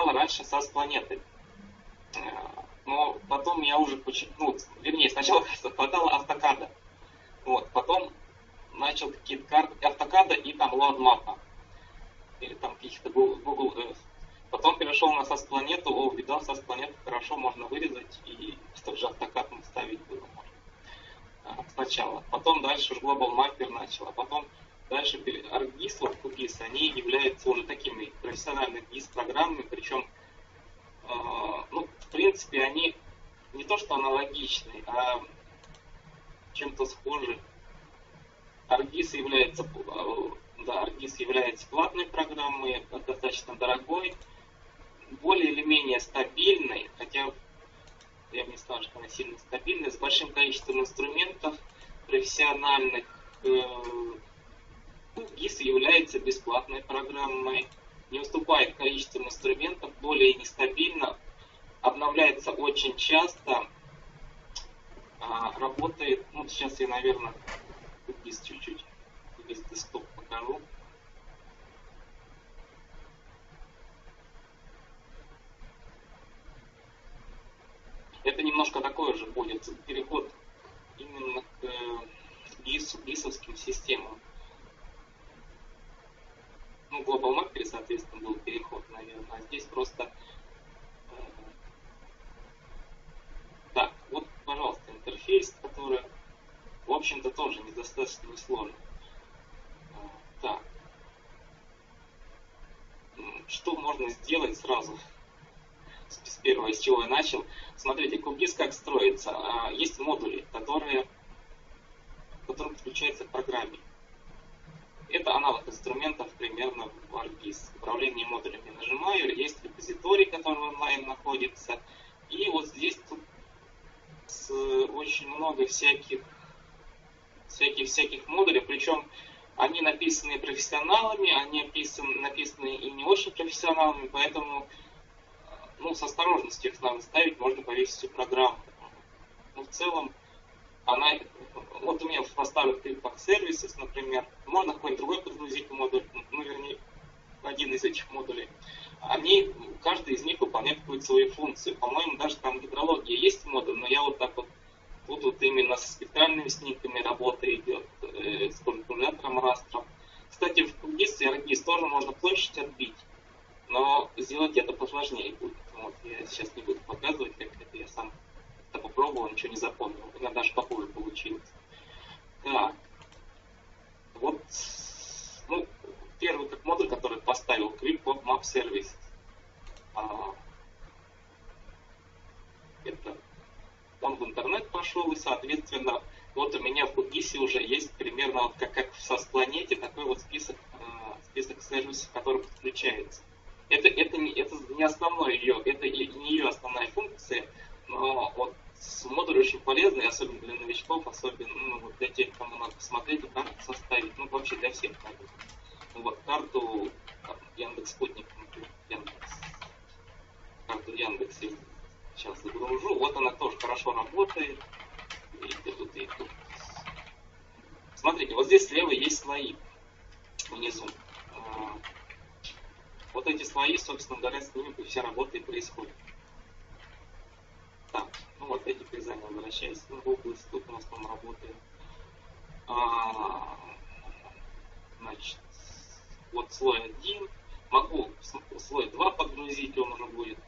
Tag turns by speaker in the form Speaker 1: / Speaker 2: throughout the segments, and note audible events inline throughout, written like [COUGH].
Speaker 1: хватало раньше со с планеты. Но потом я уже, ну, вернее, сначала [LAUGHS] хватало автокада. Вот, потом начал какие-то карты автокада и там лоадмапа. Или там каких-то Google, Earth. Потом перешел на SAS планету, о, видал SAS планету, хорошо, можно вырезать, и чтобы же автокад ставить было можно. А, сначала. Потом дальше уже Global Mapper начал, а потом дальше QGIS, они являются уже такими профессиональными GIS-программами, причем, э, ну, в принципе, они не то что аналогичны, а чем-то схожи ArcGIS является, э, да, ArcGIS является платной программой, достаточно дорогой, более или менее стабильной, хотя я бы не сказал, что она сильно стабильная, с большим количеством инструментов профессиональных. GIS э, является бесплатной программой, не уступает количеством инструментов, более нестабильно, обновляется очень часто, а, работает, ну сейчас я, наверное, здесь чуть-чуть без десктоп покажу. Это немножко такой же будет переход именно к GIS, э, GIS системам. Ну, Global Mapper, соответственно, был переход, наверное. А здесь просто... Э, так, вот, пожалуйста, интерфейс, который в общем-то, тоже недостаточно несложно. А, так. Что можно сделать сразу? С первого, из чего я начал. Смотрите, QGIS как строится. А, есть модули, которые, которые подключаются к программе. Это аналог инструментов примерно в ArcGIS. Управление модулями нажимаю, есть репозиторий, который онлайн находится. И вот здесь тут очень много всяких всяких-всяких модулей, причем они написаны профессионалами, они написаны, написаны и не очень профессионалами, поэтому ну, с осторожностью их надо ставить, можно повесить всю программу. Но в целом она, вот у меня поставлен Clipback Services, например, можно какой-нибудь другой подгрузить модуль, ну, вернее, один из этих модулей. Они, каждый из них выполняет какую-то свою функцию. По-моему, даже там гидрология есть модуль, но я вот так вот Тут вот именно с спектральными снимками работа идет, э, с калькулятором растром. Кстати, в и ArcGIS тоже можно площадь отбить, но сделать это посложнее будет. Вот, я сейчас не буду показывать, как это я сам попробовал, ничего не запомнил. Меня даже похуже получилось. Так. Вот, ну, первый как модуль, который поставил, Quick Map Service. А, это он в интернет пошел, и, соответственно, вот у меня в Кугисе уже есть примерно вот как, как в SOS-планете такой вот список, э, список сервисов, который подключается. Это, это, не, это не основное ее, это не ее основная функция, но вот полезный, особенно для новичков, особенно ну, вот для тех, кому надо посмотреть и карту составить, ну вообще для всех надо. Ну, вот карту Яндекс Спутник, Яндекс, карту Яндекс Сейчас загружу. Вот она тоже хорошо работает. Видите, тут и тут. Смотрите, вот здесь слева есть слои внизу. А, вот эти слои, собственно говоря, с ними вся работа и происходит. Так, вот эти признания возвращаясь область, тут у нас там работает. А, значит, вот слой 1. Могу слой 2 подгрузить, он уже будет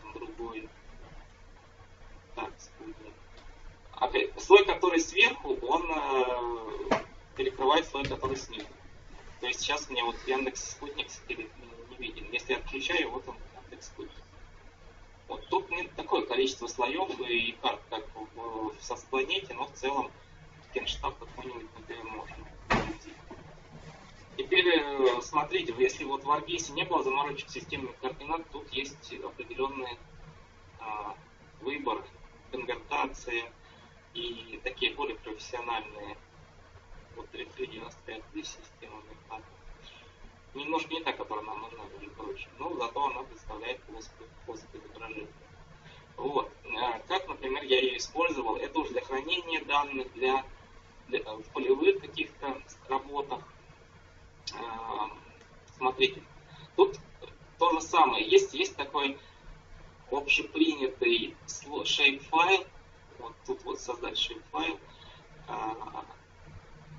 Speaker 1: там, другой. Так, Опять, слой, который сверху, он э, перекрывает слой, который снизу. То есть сейчас мне вот Яндекс Спутник не виден. Если я отключаю, вот он Яндекс Спутник. Вот тут не такое количество слоев и карт, как в, в Соспланете, но в целом генштаб какой-нибудь, например, можно. Теперь э, смотрите, если вот в Аргисе не было заморочек системных координат, тут есть определенный а, выбор конвертация и такие более профессиональные вот 395 система метака. Немножко не та, которая нам нужна для прочее, но зато она представляет плоское, плоское изображение. Вот. А как, например, я ее использовал, это уже для хранения данных, для, для в полевых каких-то работах. А, смотрите, тут то же самое. Есть, есть такой общепринятый shape-файл, вот тут вот создать shape-файл, а,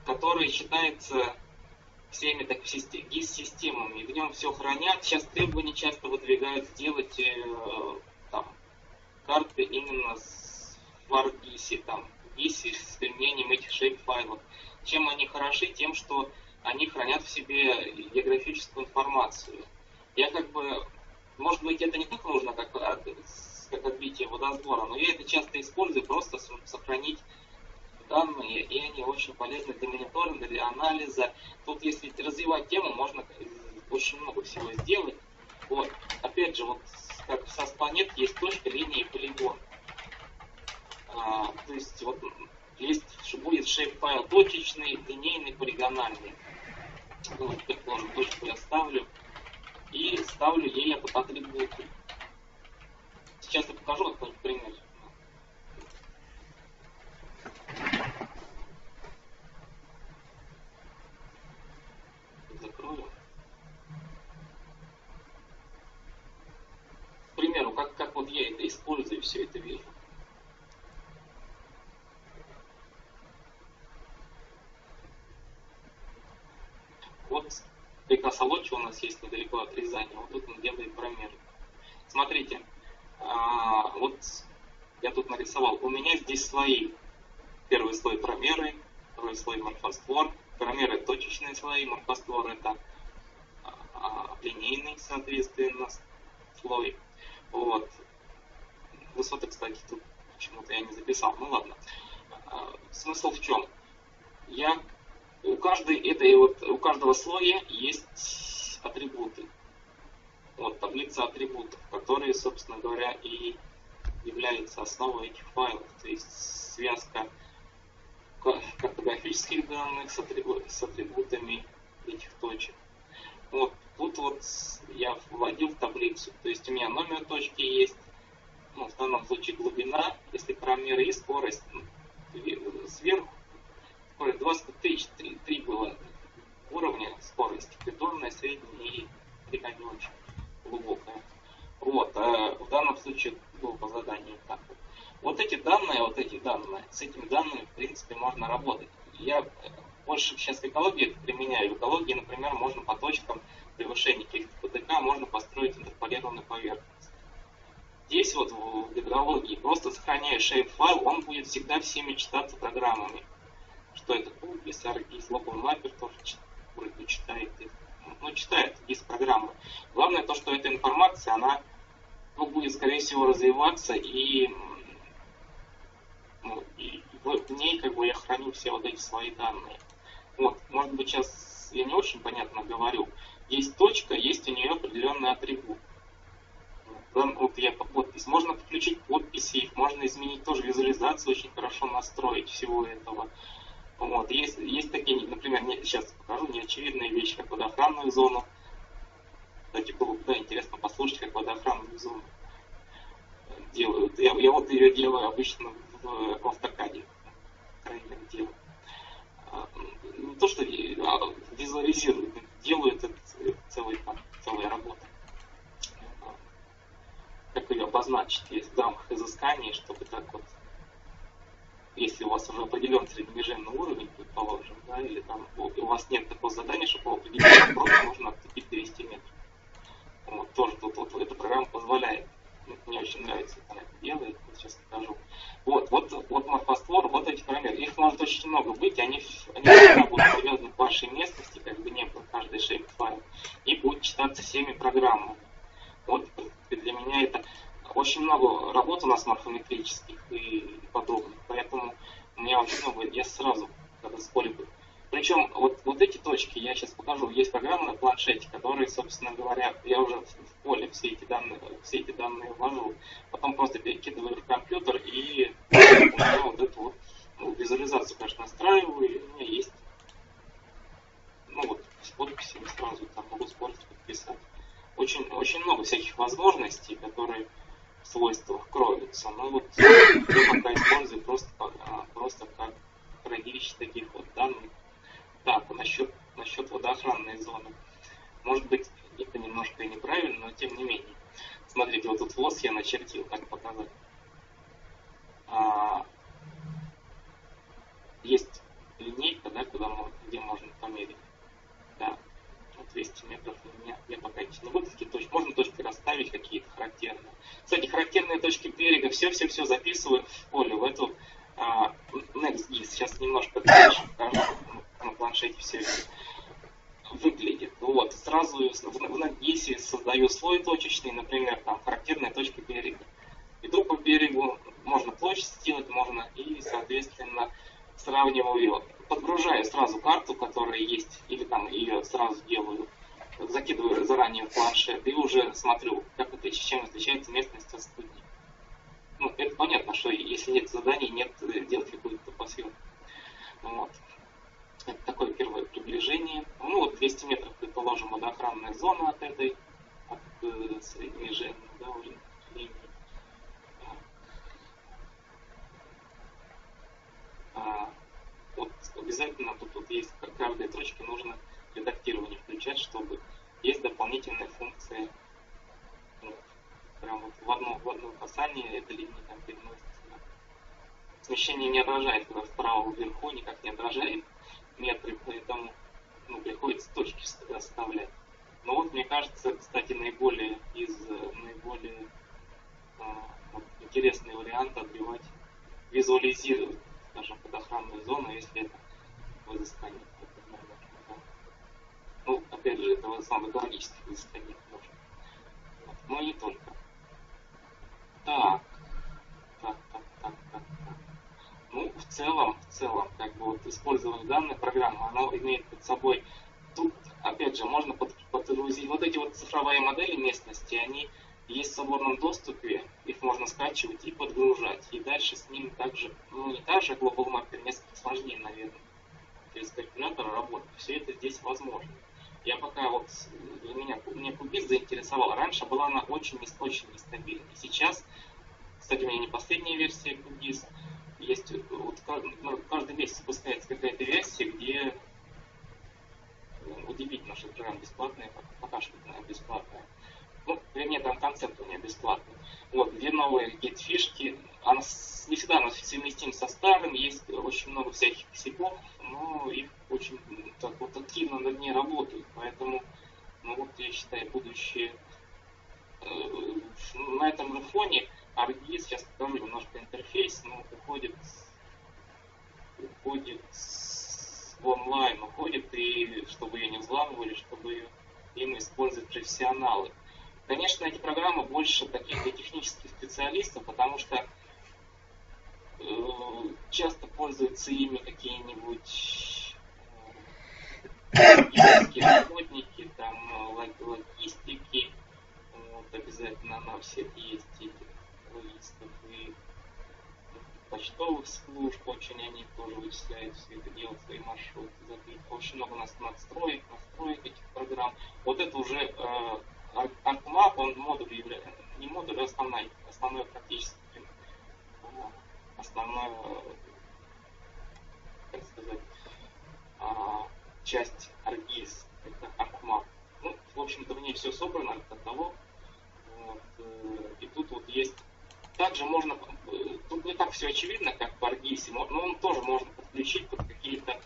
Speaker 1: который считается всеми так, GIS-системами, в нем все хранят. Сейчас требования часто выдвигают сделать э, там, карты именно с, в ArcGIS, там, GIS с применением этих shape-файлов. Чем они хороши? Тем, что они хранят в себе географическую информацию. Я как бы, может быть, это не так нужно, как, как отбитие водосбора, но я это часто использую просто сохранить данные, и они очень полезны для мониторинга, для анализа. Тут, если развивать тему, можно очень много всего сделать. Вот. Опять же, вот как в SAS планет есть точка, линия и полигон. А, то есть вот есть, будет shape файл точечный, линейный, полигональный. Вот, предположим, точку я ставлю и ставлю ей атрибуты. Сейчас я покажу какой-нибудь пример. Закрою. К примеру, как, как вот я это использую, все это вижу. Вот река Солочи у нас есть недалеко от Рязани. Вот тут мы делаем промеры. Смотрите, а, вот я тут нарисовал. У меня здесь слои. Первый слой промеры, второй слой морфоствор. Промеры точечные слои, морфоствор это а, линейный, соответственно, слой. Вот. Высоты, кстати, тут почему-то я не записал. Ну ладно. А, смысл в чем? Я у каждой этой вот, у каждого слоя есть атрибуты. Вот таблица атрибутов, которые, собственно говоря, и является основой этих файлов. То есть связка картографических данных с, с атрибутами этих точек. Вот тут вот я вводил в таблицу. То есть у меня номер точки есть, ну, в данном случае глубина, если промеры и скорость сверху ой, 23 3, 3 было уровня скорости, придонная, средняя и прямая не очень глубокая. Вот, а в данном случае было по заданию так вот. Эти данные, вот эти данные, с этими данными, в принципе, можно работать. Я больше сейчас в экологии применяю. В экологии, например, можно по точкам превышения каких-то ПДК можно построить интерполированную поверхность. Здесь вот в гидрологии просто сохраняя shape файл, он будет всегда всеми читаться программами что это если из Local Mapper тоже вроде читает. Ну, читает из программы. Главное то, что эта информация, она ну, будет, скорее всего, развиваться и, ну, и в ней как бы я храню все вот эти свои данные. Вот, может быть, сейчас я не очень понятно говорю. Есть точка, есть у нее определенный атрибут. Вот я по подпись. Можно подключить подписи, их можно изменить тоже визуализацию, очень хорошо настроить всего этого. Вот. Есть, есть такие, например, не, сейчас покажу неочевидные вещи, как водоохранную зону. Кстати, было бы да, интересно послушать, как водоохранную зону делают. Я, я вот ее делаю обычно в, в автокаде. Делаю. А, не то, что а, визуализирую, делаю это целый, целая работа. А, как ее обозначить, есть в рамках изысканий, чтобы так вот если у вас уже определен среднемеженный уровень, предположим, да, или там у вас нет такого задания, чтобы его определить, просто можно отцепить 200 метров. Вот, тоже тут вот, эта программа позволяет. Мне очень нравится, как она это делает, сейчас покажу. Вот, вот, вот морфоствор, вот эти параметры. Их может очень много быть, они, они будут привязаны к вашей местности, как бы не было каждый шейп файл, и будут читаться всеми программами. Вот для меня это очень много работ у нас морфометрических и подобных, поэтому меня очень много, я сразу, когда с поля причем вот, вот эти точки я сейчас покажу. Есть программы на планшете, которые, собственно говоря, я уже в поле все эти данные, все эти данные вложу, потом просто перекидываю в компьютер и меня вот эту вот ну, визуализацию, конечно, настраиваю, и у меня есть ну вот с подписями сразу там могу использовать, подписать. Очень, очень много всяких возможностей, которые в свойствах кроются. Но вот я пока использую просто, а, просто как хранилище таких вот данных. Так, насчет, насчет водоохранной зоны. Может быть, это немножко неправильно, но тем не менее. Смотрите, вот тут лос я начертил, так показать. А, есть линейка, да, куда можно, где можно померить. Да, вот 200 метров у меня, я пока не буду такие точки, можно точки расставить какие-то характерные. Кстати, характерные точки берега, все-все-все записываю в поле, в эту а, NextGIS. Немножко дальше покажу, на планшете все выглядит. Вот, сразу в, NetGIS создаю слой точечный, например, там характерные точки берега. Иду по берегу, можно площадь сделать, можно и, соответственно, сравниваю, подгружаю сразу карту, которая есть, или там ее сразу делаю, закидываю заранее в планшет и уже смотрю, как это, чем отличается местность от студии. Ну, это понятно, что если нет заданий, нет э, делать какую-то посылку. Вот. Это такое первое приближение. Ну, вот 200 метров, предположим, водоохранная зона от этой, от э, средней жены, да, уже линии. А, вот обязательно тут вот есть каждой точке нужно редактирование включать, чтобы есть дополнительные функции. Вот, прям вот в одно, в одно касание этой линии там переносится. Смещение не отражает, когда вправо вверху никак не отражает метры, поэтому ну, приходится точки оставлять. Но вот мне кажется, кстати, наиболее из наиболее а, интересный вариант отбивать, визуализировать, скажем, под охранную зону, если это в. Ну, опять же, это в основном экологических изысканиях можно. Вот. Но не только. Так, так, так, так, так. Ну, в целом, в целом, как бы вот использование данной программы, она имеет под собой, тут, опять же, можно под, подгрузить, вот эти вот цифровые модели местности, они есть в свободном доступе, их можно скачивать и подгружать. И дальше с ними также, ну не так же Global Mapper, несколько сложнее, наверное, через калькулятор работать. Все это здесь возможно. Я пока вот, меня, меня кубист заинтересовал. Раньше была она очень, очень нестабильной. Сейчас, кстати, у меня не последняя версия кубист, есть вот ну, каждый месяц выпускается какая-то версия, где ну, удивительно, что программа бесплатная, пока что она бесплатная. Ну, вернее, там концепт у нее бесплатный. Вот, две новые какие-то фишки. Она не всегда она совместим со старым, есть очень много всяких косяков, но их очень так вот активно над ней работают. Поэтому, ну вот я считаю, будущее э, на этом же фоне ArcGIS, сейчас покажу немножко интерфейс, но уходит, уходит в онлайн, уходит, и чтобы ее не взламывали, чтобы ее им использовать профессионалы. Конечно, эти программы больше таких для технических специалистов, потому что э, часто пользуются ими какие-нибудь э, работники, там, логистики, вот, обязательно на всех есть эти логистов почтовых служб, очень они тоже вычисляют все это дело, свои маршруты, забить. Очень много у нас настроек, настроек этих программ. Вот это уже э, ArcMap, он модуль является, не модуль, а основной, основной практически, основной, как сказать, а, часть ArcGIS, это ArcMap. Ну, в общем-то, в ней все собрано от того. Вот, э, и тут вот есть также можно, э, не так все очевидно, как в ArcGIS, но он тоже можно подключить под какие-то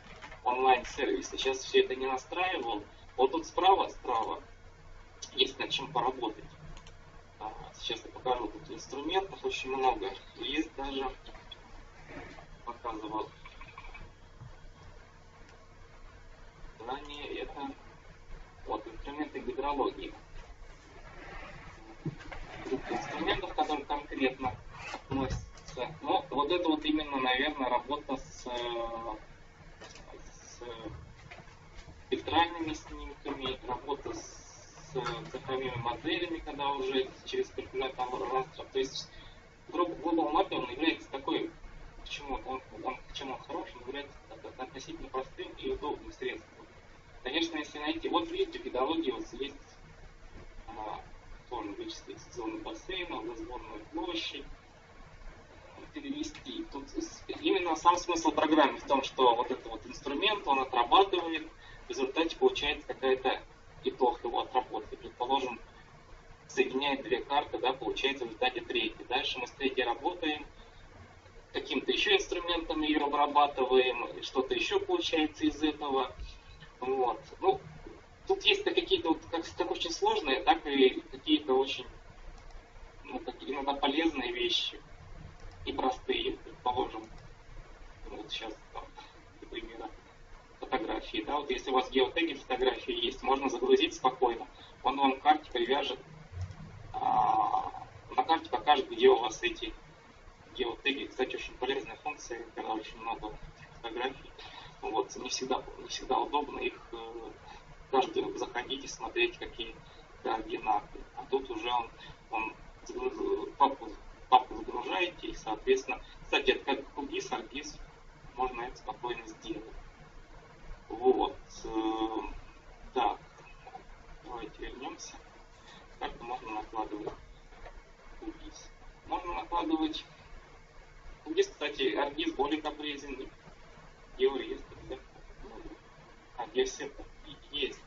Speaker 1: онлайн-сервисы. Сейчас все это не настраивал. Вот тут справа, справа есть над чем поработать. А, сейчас я покажу, тут инструментов очень много. Есть даже, показывал ранее, это вот инструменты гидрологии. Группа инструментов, которые конкретно вот это вот именно, наверное, работа с, с спектральными снимками, работа с цифровыми моделями, когда уже через калькулятор растер. То есть Global Mapping он является такой, почему он, он, чем он хорош, он является относительно простым и удобным средством. Конечно, если найти, вот видите, педагоги вот есть а, тоже вычислить зону бассейна, сборную площадь, перевести. Тут именно сам смысл программы в том, что вот этот вот инструмент, он отрабатывает, в результате получается какая-то итог его отработки. Предположим, соединяет две карты, да, получается в результате третья. Дальше мы с третьей работаем, каким-то еще инструментом ее обрабатываем, что-то еще получается из этого. Вот. Ну, тут есть какие-то вот, как, как очень сложные, так и какие-то очень ну, как, иногда полезные вещи и простые, предположим. Вот сейчас например, фотографии. Да, вот если у вас геотеги фотографии есть, можно загрузить спокойно. Он вам карте привяжет, а, на карте покажет, где у вас эти геотеги. Кстати, очень полезная функция, когда очень много фотографий. Вот, не всегда, не всегда удобно их э, каждый заходить и смотреть, какие координаты. А тут уже он, он папу, папу загружаете, и, соответственно, кстати, это как QGIS, ArcGIS, можно это спокойно сделать. Вот. Э, так. Давайте вернемся. Карту можно накладывать QGIS. Можно накладывать QGIS, кстати, ArcGIS более капризен. Геореестр, да? А, геосектор есть.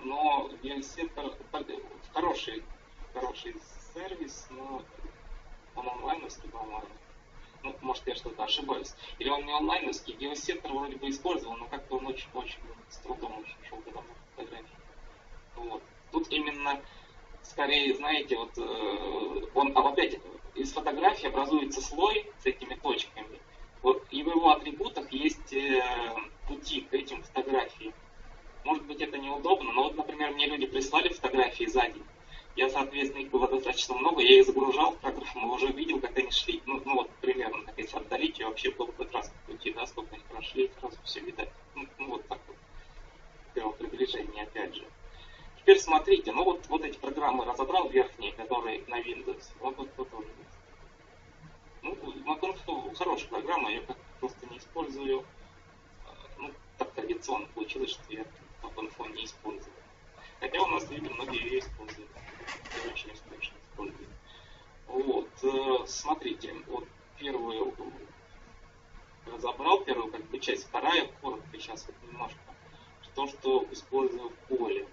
Speaker 1: Но геосектор хороший, хороший сервис, но он онлайновский, по-моему. Ну, может, я что-то ошибаюсь. Или он не онлайновский, геосектор вроде бы использовал, но как-то он очень-очень с трудом очень шел на фотографии. Вот. Тут именно, скорее, знаете, вот э, он, а опять, из фотографии образуется слой с этими точками. И в его атрибутах есть э, пути к этим фотографиям. Может быть, это неудобно, но вот, например, мне люди прислали фотографии за день. Я, соответственно, их было достаточно много, я их загружал в программу, уже видел, как они шли. Ну, ну вот примерно, так если отдалить, я вообще был бы раз по пути, да, сколько они прошли, сразу все видать. Ну, ну вот так вот. Первое приближение, опять же. Теперь смотрите, ну вот, вот эти программы разобрал верхние, которые на Windows. Вот, вот, вот, вот. Ну, Maconf хорошая программа, я просто не использую. Ну, так традиционно получилось, что я Maconf не использую. Хотя у нас люди многие ее используют очень успешно используют. Вот, э, смотрите, вот первую разобрал, первую как бы часть, вторая коротко сейчас вот немножко, то, что использую в поле.